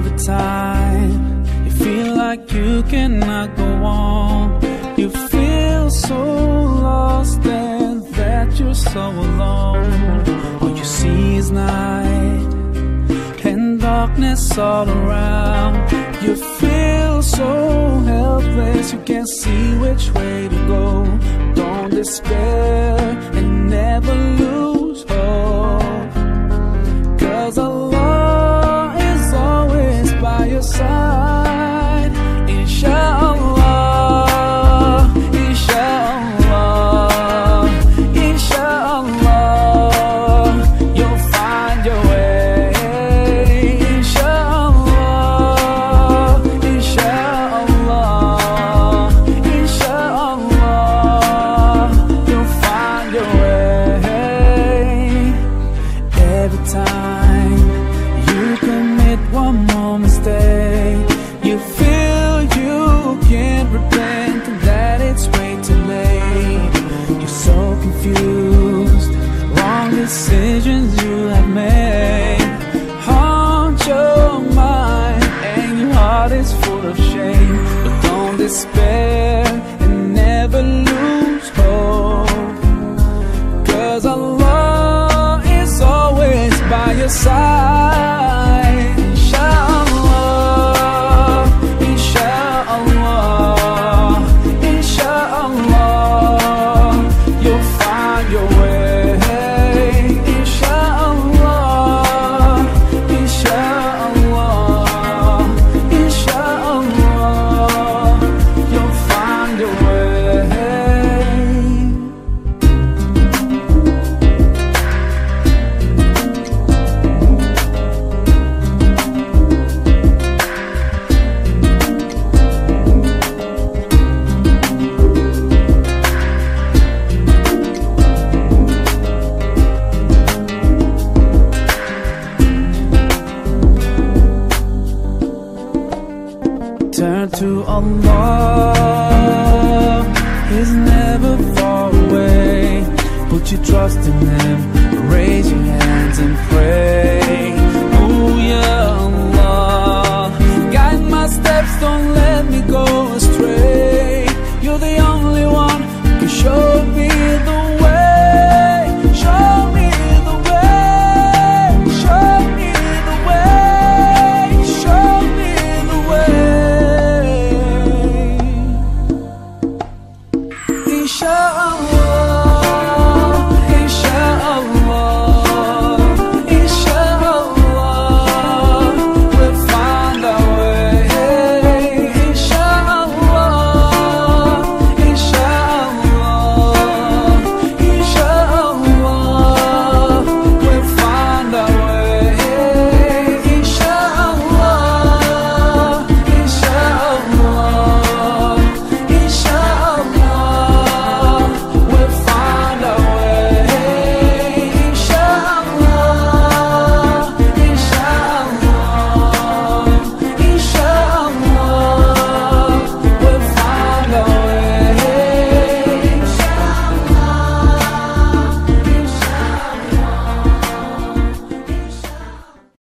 every time you feel like you cannot go on. You feel so lost and that you're so alone. All you see is night and darkness all around. You feel so helpless, you can't see which way to go. Don't despair and never lose. Despair and never lose hope. Cause Allah is always by your side. To Allah, is never far away. Put your trust in Him,